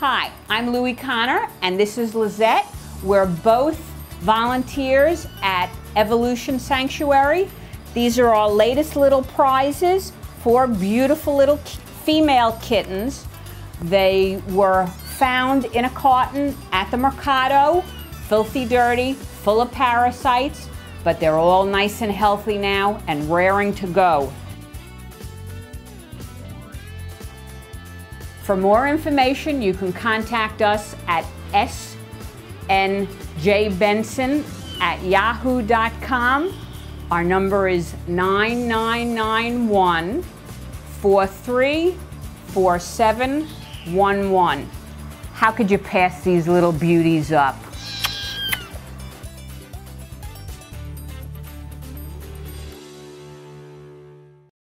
Hi, I'm Louie Connor, and this is Lizette. We're both volunteers at Evolution Sanctuary. These are our latest little prizes, four beautiful little female kittens. They were found in a carton at the Mercado, filthy dirty, full of parasites, but they're all nice and healthy now and raring to go. For more information, you can contact us at snjbenson at yahoo.com. Our number is 9991 434711. How could you pass these little beauties up?